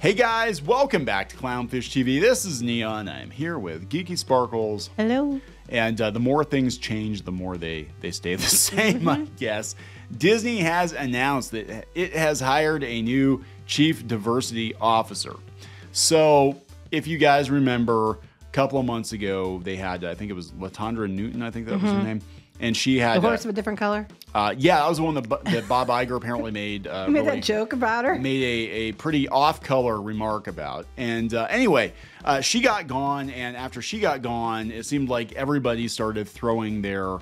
Hey guys, welcome back to Clownfish TV. This is Kneon. I'm here with Geeky Sparkles. Hello. And uh, the more things change, the more they, they stay the same, I guess. Disney has announced that it has hired a new chief diversity officer. So, if you guys remember, a couple of months ago, they had, I think it was Latondra Newton, I think that was her name. And she had. The horse uh, of a different color. uh, yeah, that was the one that, that Bob Iger apparently made. Uh, made really- that joke about her. made a, a pretty off color remark about. And uh, anyway, uh, she got gone. And after she got gone, it seemed like everybody started throwing their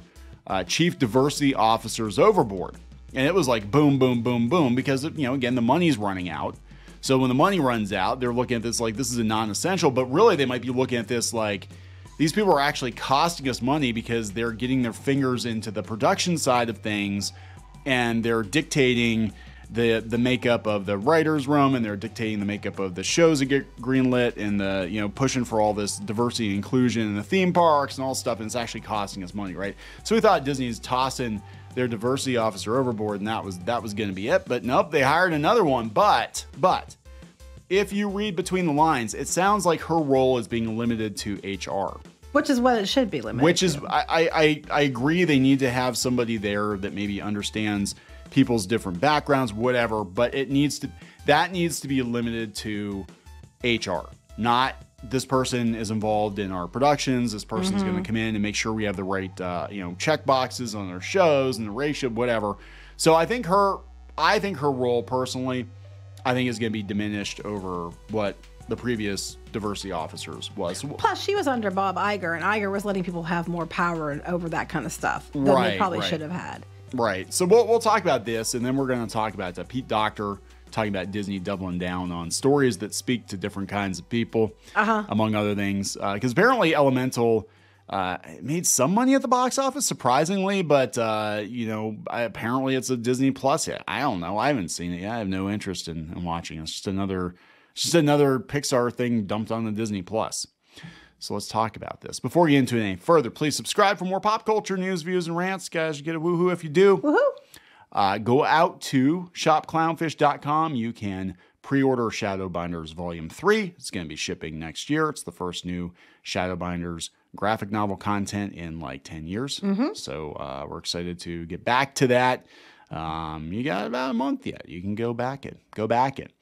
uh, chief diversity officers overboard. And it was like boom, boom, boom, boom, because, you know, again, the money's running out. So when the money runs out, they're looking at this like this is a non essential, but really they might be looking at this like, these people are actually costing us money because they're getting their fingers into the production side of things and they're dictating the the makeup of the writers room and they're dictating the makeup of the shows that get greenlit and the you know pushing for all this diversity and inclusion in the theme parks and all stuff and it's actually costing us money right? So we thought disney's tossing their diversity officer overboard and that was that was going to be it but nope they hired another one. But but if you read between the lines it sounds like her role is being limited to hr Which is what it should be limited. which is I, I I- agree they need to have somebody there that maybe understands people's different backgrounds whatever but it needs to that needs to be limited to hr not this person is involved in our productions this person's going to come in and make sure we have the right uh, you know check boxes on our shows and the ratio whatever so i think her i think her role personally i think is going to be diminished over what the previous diversity officers was Plus, she was under Bob Iger, and Iger was letting people have more power over that kind of stuff than Right, they probably right. should have had. Right. So we'll, we'll talk about this, and then we're going to talk about uh, Pete Docter talking about Disney doubling down on stories that speak to different kinds of people, Uh-huh. among other things. Because apparently Elemental uh, made some money at the box office, surprisingly, but uh, you know, I, apparently it's a Disney Plus hit. I don't know. I haven't seen it yet. I have no interest in, in watching. it. It's just another, it's just another Pixar thing dumped on the Disney Plus. So let's talk about this. Before we get into it any further, please subscribe for more pop culture news, views, and rants. Guys, you get a woohoo if you do. Woohoo! Uh, go out to shopclownfish.com. You can pre-order Shadowbinders Volume 3. It's going to be shipping next year. It's the first new Shadowbinders graphic novel content in like 10 years. So uh, we're excited to get back to that. Um, you got about a month yet. You can go back it. Go back it.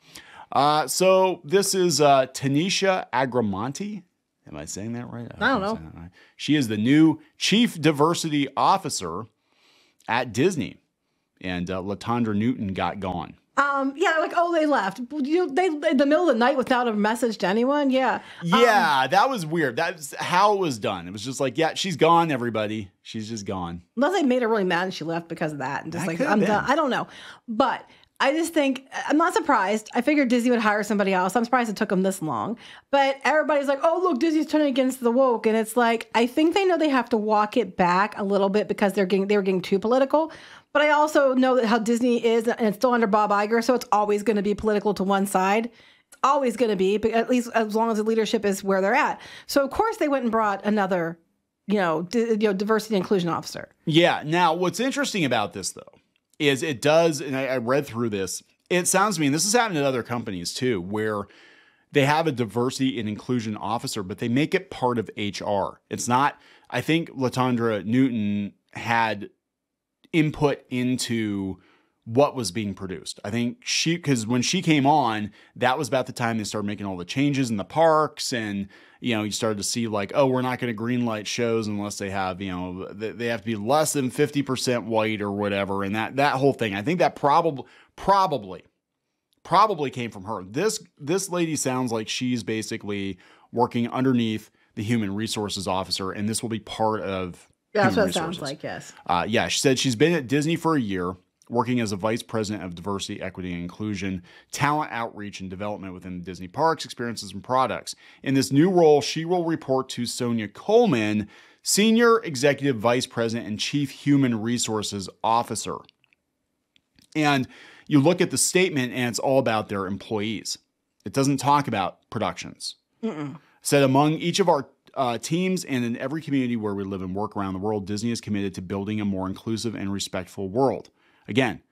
Uh, so this is uh, Tanisha Agramonte. Am I saying that right? I don't know. right. She is the new Chief Diversity Officer at Disney, and uh, Latondra Newton got gone. Um, yeah, like oh, they left. You, they in the middle of the night without a message to anyone. Yeah, Yeah, that was weird. That's how it was done. It was just like, yeah, she's gone. Everybody, she's just gone. unless they made her really mad and she left because of that, and just That like I'm been. done. I don't know, but I just think I'm not surprised. I figured Disney would hire somebody else. I'm surprised it took them this long. But everybody's like, "Oh, look, Disney's turning against the woke," and it's like I think they know they have to walk it back a little bit because they're getting they were getting too political. But I also know that how Disney is, and it's still under Bob Iger, so it's always going to be political to one side. It's always going to be, but at least as long as the leadership is where they're at. So of course they went and brought another, you know, you know, diversity and inclusion officer. Yeah. Now, what's interesting about this though is it does, and I, I read through this. It sounds to me, and this has happened at other companies too, where they have a diversity and inclusion officer, but they make it part of HR. It's not. I think Latondra Newton had input into what was being produced. I think she because when she came on, that was about the time they started making all the changes in the parks, and you know you started to see like, oh, we're not going to greenlight shows unless they have you know they have to be less than fifty percent white or whatever, and that that whole thing. I think that probably probably probably came from her. This this lady sounds like she's basically working underneath the human resources officer, and this will be part of. Yeah, that's what it sounds like. Yes. Uh, yeah, she said she's been at Disney for a year, working as a vice president of diversity, equity, and inclusion, talent outreach, and development within Disney parks, experiences, and products. In this new role, she will report to Sonia Coleman, senior executive vice president and chief human resources officer. And you look at the statement, and it's all about their employees. It doesn't talk about productions. Said among each of our uh, teams and in every community where we live and work around the world, Disney is committed to building a more inclusive and respectful world. Again,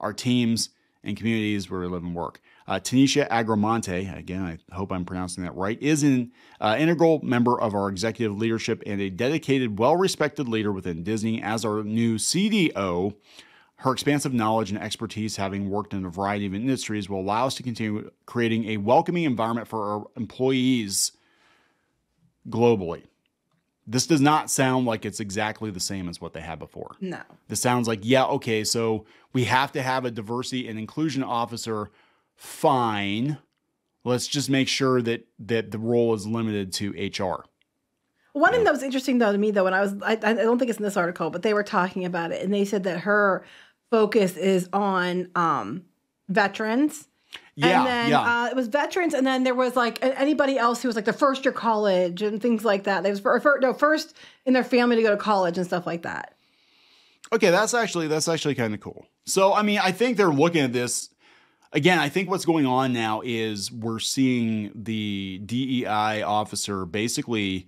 our teams and communities where we live and work. Uh, Tanisha Agramonte, again, I hope I'm pronouncing that right, is an uh, integral member of our executive leadership and a dedicated, well respected leader within Disney as our new CDO. Her expansive knowledge and expertise, having worked in a variety of industries, will allow us to continue creating a welcoming environment for our employees globally. This does not sound like it's exactly the same as what they had before. No. This sounds like, yeah, okay, so we have to have a diversity and inclusion officer. Fine. Let's just make sure that that the role is limited to HR. One thing that was interesting though to me though, when I was, I, I don't think it's in this article, but they were talking about it, and they said that her focus is on um, veterans. Yeah, and then yeah. uh, it was veterans, and then there was like anybody else who was like the first year college and things like that. They was for, for, no first in their family to go to college and stuff like that. Okay, that's actually that's actually kind of cool. So I mean, I think they're looking at this again. I think what's going on now is we're seeing the DEI officer basically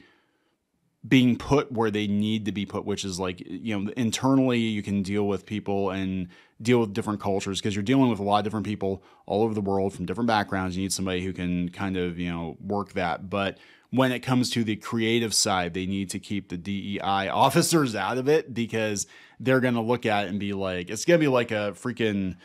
being put where they need to be put, which is like you know internally you can deal with people and deal with different cultures because you're dealing with a lot of different people all over the world from different backgrounds. You need somebody who can kind of you know work that, but when it comes to the creative side, they need to keep the DEI officers out of it because they're going to look at it and be like, it's going to be like a freaking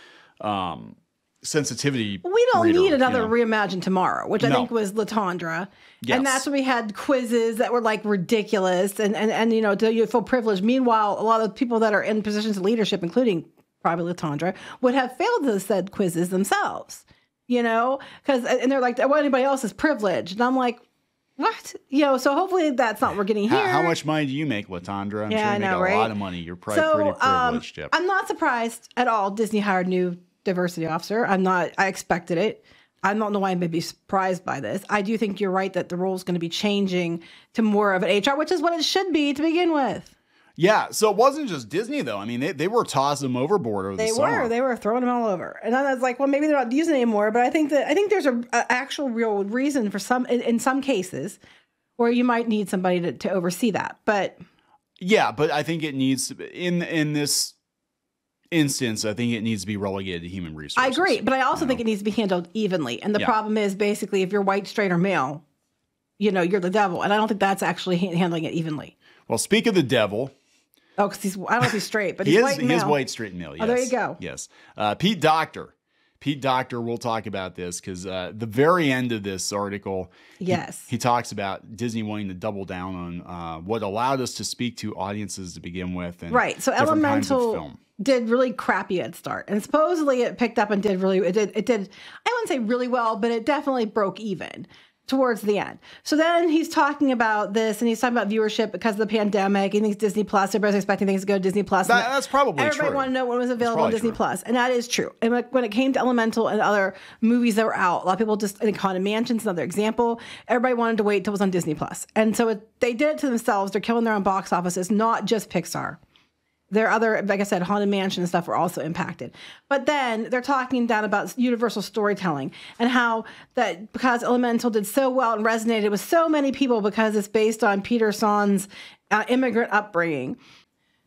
um, sensitivity. We don't reader, need another you know? reimagine tomorrow, which I No. think was Latondra. Yes. And that's when we had quizzes that were like ridiculous and, and, and you know, do you feel privileged? Meanwhile, a lot of people that are in positions of leadership, including probably Latondra, would have failed the said quizzes themselves, you know? Because, and they're like, well, anybody else is privileged. And I'm like, what? You know, so hopefully that's not what we're getting here. How, how much money do you make, Latondra? I'm Yeah, sure I you make know, a right? lot of money. You're probably so pretty um, privileged. yep. I'm not surprised at all. Disney hired new diversity officer. I'm not. I expected it. I don't know why I'm maybe surprised by this. I do think you're right that the role is going to be changing to more of an HR, which is what it should be to begin with. yeah, so it wasn't just Disney though. I mean, they, they were tossing them overboard over They the summer. were. They were throwing them all over, and I was like, well, maybe they're not using it anymore. But I think that I think there's a, a actual real reason for some in, in some cases where you might need somebody to, to oversee that. But Yeah, but I think it needs to be, in in this instance. I think it needs to be relegated to human resources. I agree, but I also think it needs to be handled evenly. And the Yeah. problem is basically if you're white, straight, or male, you know, you're the devil. And I don't think that's actually handling it evenly. Well, speak of the devil, Oh, because he's, I don't know if he's straight, but he he's is white he is white, straight, and male. Yes. Oh, there you go. Yes, uh, Pete Docter. Pete Docter, we'll talk about this because uh, the very end of this article, Yes. he, talks about Disney wanting to double down on uh, what allowed us to speak to audiences to begin with, and Right. So different kinds of Elemental film. did really crappy at start. And supposedly it picked up and did really it did it did I wouldn't say really well, but it definitely broke even towards the end. So then he's talking about this and he's talking about viewership because of the pandemic. He thinks Disney Plus, everybody's expecting things to go to Disney Plus. That- that's probably Everybody true. wanted to know when it was available on Disney. Plus, And that is true. And when it came to Elemental and other movies that were out, a lot of people just, I think Haunted Mansion's another example. Everybody wanted to wait until it was on Disney Plus. And so it, they did it to themselves. They're killing their own box offices, not just Pixar. There are other, like I said, Haunted Mansion and stuff were also impacted. But then they're talking down about universal storytelling and how that because Elemental did so well and resonated with so many people because it's based on Peter Sohn's uh, immigrant upbringing.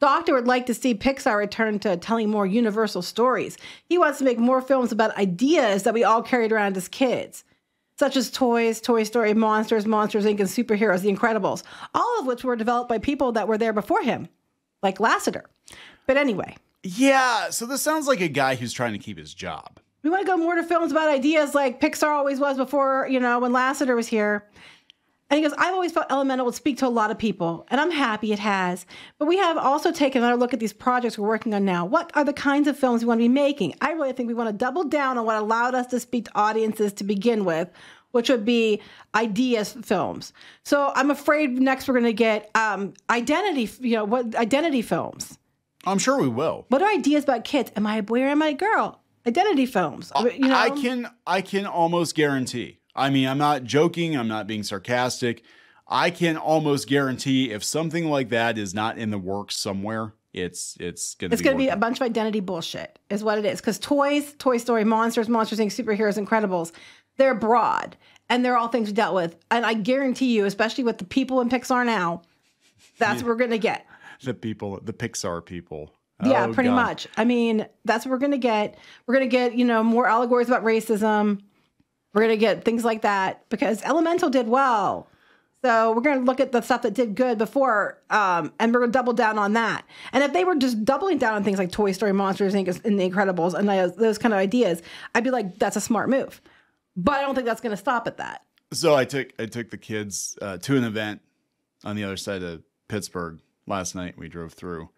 Docter would like to see Pixar return to telling more universal stories. He wants to make more films about ideas that we all carried around as kids, such as Toys, Toy Story, Monsters, Monsters Inc., and Superheroes, The Incredibles, all of which were developed by people that were there before him, like Lasseter. But anyway, Yeah, so this sounds like a guy who's trying to keep his job. we want to go more to films about ideas like Pixar always was before, you know, when Lasseter was here. And he goes, I've always felt Elemental would speak to a lot of people, and I'm happy it has. But we have also taken another look at these projects we're working on now. What are the kinds of films we want to be making? I really think we want to double down on what allowed us to speak to audiences to begin with, which would be ideas films. So I'm afraid next we're going to get um, identity, you know, what identity films. I'm sure we will. What are ideas about kids? Am I a boy or am I a girl? Identity films. You know, I can I can almost guarantee. I mean, I'm not joking, I'm not being sarcastic. I can almost guarantee if something like that is not in the works somewhere, it's it's going to It's be going to be a bunch of identity bullshit, is what it is. Because toys, Toy Story, Monsters, Monsters Inc., Superheroes, Incredibles, they're broad and they're all things we dealt with. And I guarantee you, especially with the people in Pixar now, that's what we're going to get. the people, the Pixar people. Yeah, Oh, pretty God. much. I mean, that's what we're gonna get. We're gonna get, you know, more allegories about racism. We're gonna get things like that because Elemental did well. So we're gonna look at the stuff that did good before, um, and we're gonna double down on that. And if they were just doubling down on things like Toy Story, Monsters Inc., and The Incredibles, and those kind of ideas, I'd be like, that's a smart move. But I don't think that's gonna stop at that. So I took I took the kids uh, to an event on the other side of Pittsburgh last night. We drove through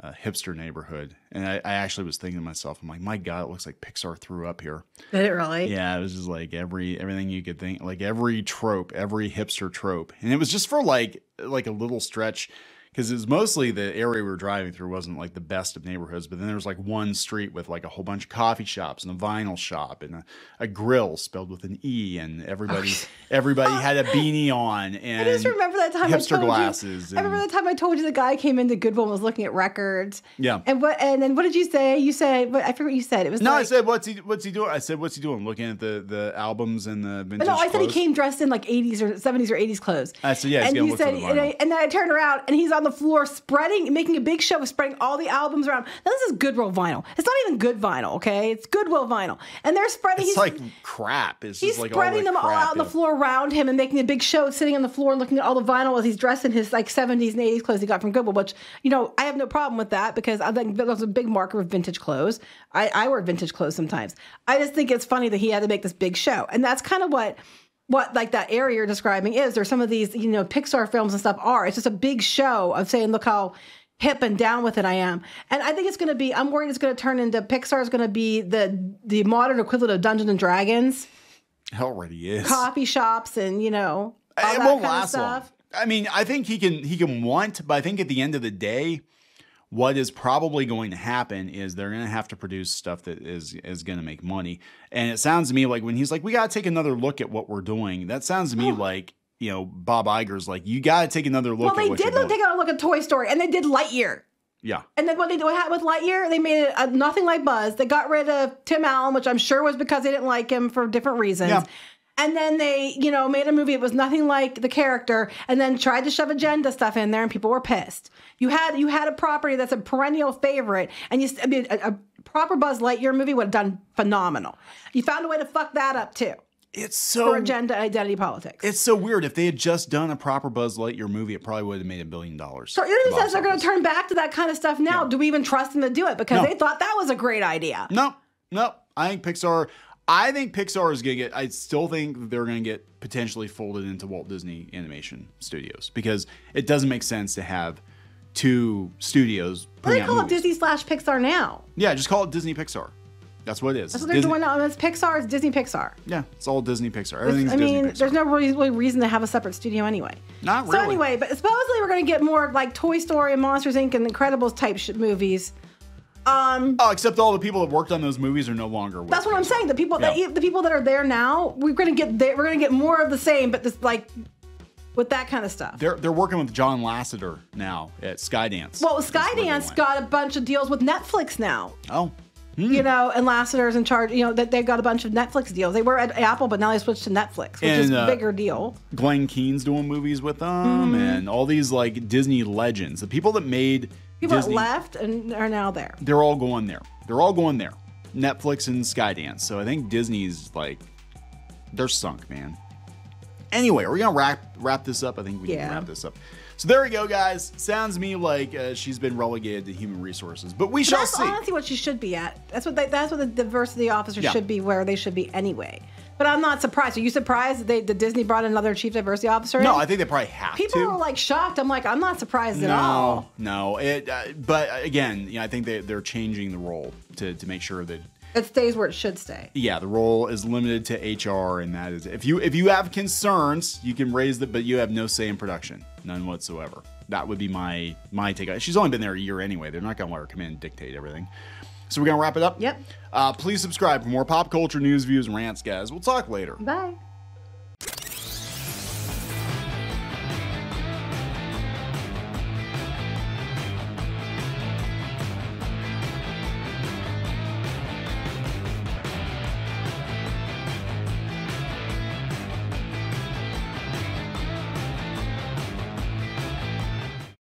a hipster neighborhood, and I, I actually was thinking to myself, I'm like, my God, it looks like Pixar threw up here. Did it really? Yeah, it was just like every everything you could think, like every trope, every hipster trope, and it was just for like like a little stretch because it was mostly the area we were driving through wasn't like the best of neighborhoods, but then there was like one street with like a whole bunch of coffee shops and a vinyl shop and a, a grill spelled with an e, and everybody everybody had a beanie on and I just remember that time hipster I told glasses You, I remember the time I told you the guy came into Goodwill and was looking at records. Yeah. And what? And then what did you say? You said, what, I forget what you said. It was No, I said, "What's he? What's he doing?" I said, "What's he doing?" Looking at the the albums and the vintage. no, I said he came dressed in like 80s or 70s or 80s clothes. I said, yeah, he's and you said, and, I, and then I turned around and he's on the floor spreading, making a big show of spreading all the albums around. Now this is Goodwill vinyl. It's not even good vinyl, okay? It's Goodwill vinyl, and they're spreading. It's he's, like crap. It's He's just like spreading all them all out on the floor around him and making a big show, sitting on the floor and looking at all the vinyl as he's dressed in his like 70s and 80s clothes he got from Goodwill. Which you know, I have no problem with that because I think that was a big marker of vintage clothes. I, I wear vintage clothes sometimes. I just think it's funny that he had to make this big show, and that's kind of what what like that area you're describing is. Or some of these you know Pixar films and stuff are. It's just a big show of saying, look how hip and down with it I am. And I think it's going to be, I'm worried it's going to turn into, Pixar is going to be the the modern equivalent of Dungeons and Dragons It already is. coffee shops and you know all it that won't kind of last long. I mean, I think he can he can want, but I think at the end of the day, what is probably going to happen is they're going to have to produce stuff that is is going to make money. And it sounds to me like when he's like, "We got to take another look at what we're doing." That sounds to me like you know Bob Iger's like, "You got to take another look Well, at they did look, doing." take a look at Toy Story and they did Lightyear. yeah, And then what they happened with Lightyear, they made it uh, nothing like Buzz. They got rid of Tim Allen, which I'm sure was because they didn't like him for different reasons. Yeah. And then they, you know, made a movie. It was nothing like the character, and then tried to shove agenda stuff in there, and people were pissed. You had you had a property that's a perennial favorite, and you, I mean, a, a proper Buzz Lightyear movie would have done phenomenal. You found a way to fuck that up too it's for so agenda and identity politics. it's so weird. If they had just done a proper Buzz Lightyear movie, it probably would have made a billion dollars. So it says they're going to turn back to that kind of stuff now. Do we even trust them to do it? Because No. they thought that was a great idea. No, no. I think Pixar. I think Pixar is gonna get. I still think they're gonna get potentially folded into Walt Disney Animation Studios because it doesn't make sense to have two studios. What do putting they call it. Disney slash Pixar now? Yeah, just call it Disney Pixar. That's what it is. That's what they're Disney- doing now. It's Pixar. It's Disney Pixar. Yeah, it's all Disney Pixar. Everything's I mean, Disney there's no really, really reason to have a separate studio anyway. Not really. So anyway, but supposedly we're going to get more like Toy Story and Monsters Inc. and Incredibles type sh- movies. Um, Oh, except all the people that worked on those movies are no longer. That's what I'm saying. The people Yeah. that the people that are there now, we're going to get there, we're going to get more of the same, but this like with that kind of stuff. They're they're working with John Lasseter now at Skydance. well, Skydance got a bunch of deals with Netflix now. Oh, you know, and Lasseter's in charge. You know that they've got a bunch of Netflix deals. They were at Apple, but now they switched to Netflix, which is a uh, bigger deal. Glenn Keane's doing movies with them, Mm-hmm. and all these like Disney legends. The people that made People Disney, left and are now there. they're all going there. They're all going there. Netflix and Skydance. So I think Disney's like they're sunk, man. Anyway, are we gonna wrap wrap this up? I think we need to wrap this up. So there we go, guys. Sounds to me like uh, she's been relegated to human resources, but we shall That's see. honestly what she should be at. That's what they, that's what the diversity officer Yeah. should be, where they should be anyway. But I'm not surprised. Are you surprised that they, that Disney brought another chief diversity officer? no, in? I think they probably have people to. were like shocked. I'm like, I'm not surprised at all. no, no. It, uh, but again, you know, I think they, they're changing the role to, to make sure that It stays where it should stay. yeah, the role is limited to HR, and that is if you if you have concerns, you can raise it, but you have no say in production, none whatsoever. That would be my my take. on it. She's only been there a year anyway. They're not going to let her come in and dictate everything. So we're gonna wrap it up. Yep. Uh, please subscribe for more pop culture news, views, and rants, guys. We'll talk later. Bye.